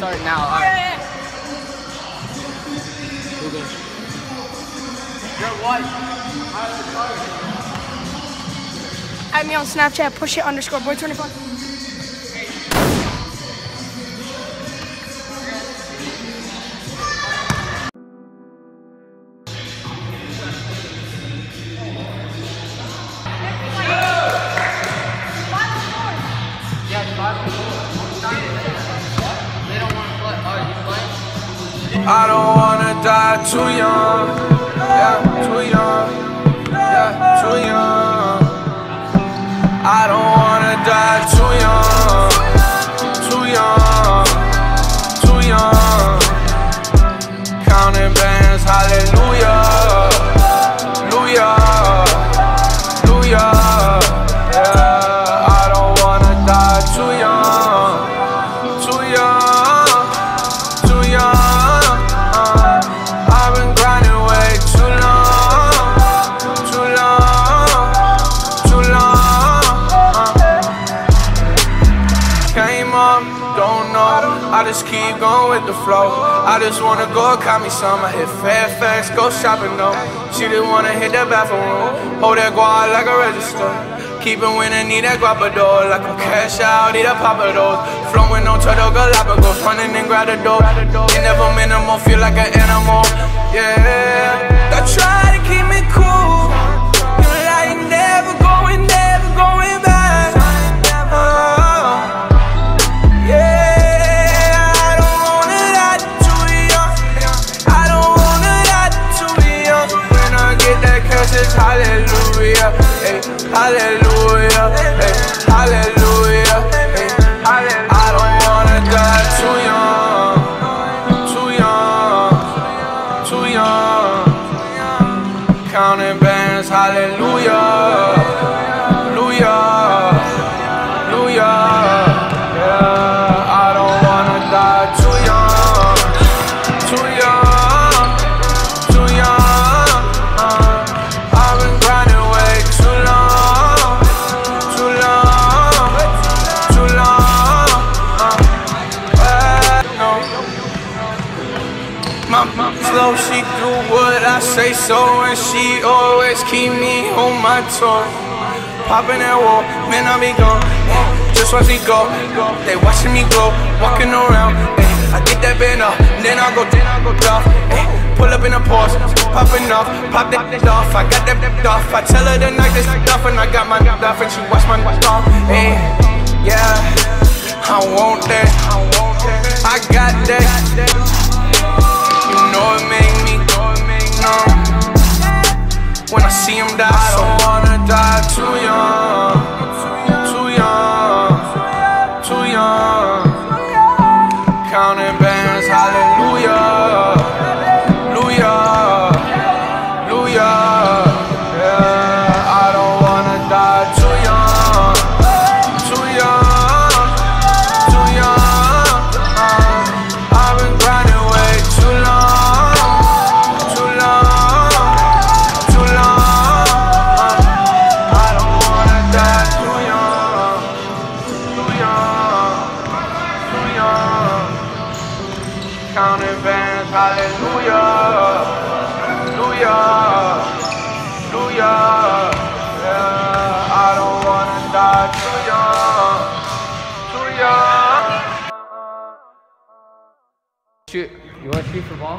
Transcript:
Okay. Now. All right. You're what? Add me on Snapchat, push it underscore boy 25. I don't wanna die too young. Yeah, too young. Yeah, too young. I don't wanna die too the flow. I just wanna go call me some. I hit Fairfax, go shopping though. She didn't wanna hit the bathroom. Hold that guard like a register. Keep it when I need that guapador. Like a cash out, need a papa those. Flowing on Turtle Galapagos, running and grab the door. You never minimal, feel like an animal. Yeah, hallelujah. Hey, hallelujah. Hey, I don't wanna die too young. Too young. Too young. Counting bands, hallelujah. Hallelujah. Hallelujah. I say so, and she always keep me on my toes. Popping that wall, man, I be gone. eh, Just watch me go. They watching me go, walking around. eh, I get that band up, then I go, then I go off. eh, Pull up in a Porsche, popping off, pop that off. I got that off. I tell her the night this stuff, and I got my stuff, and she watch my off. yeah, I want that. I got that. You know it make me numb when I see him die. I don't wanna die too young, too young, too young. Counting bands, hallelujah, hallelujah, hallelujah. Yeah, I don't wanna die too young, 去有个提示框